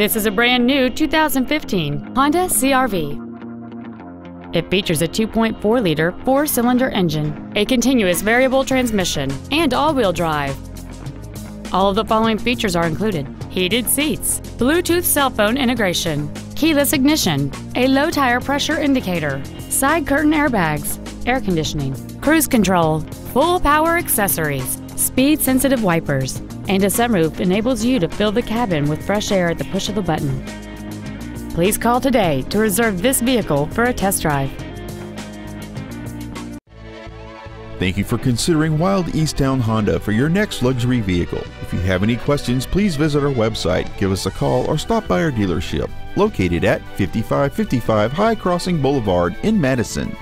This is a brand new 2015 Honda CR-V. It features a 2.4 liter four cylinder engine, a continuous variable transmission, and all wheel drive. All of the following features are included heated seats, Bluetooth cell phone integration, keyless ignition, a low tire pressure indicator, side curtain airbags, air conditioning, cruise control, full power accessories, speed sensitive wipers, and a sunroof enables you to fill the cabin with fresh air at the push of a button. Please call today to reserve this vehicle for a test drive. Thank you for considering Wilde East Towne Honda for your next luxury vehicle. If you have any questions, please visit our website, give us a call, or stop by our dealership located at 5555 High Crossing Boulevard in Madison.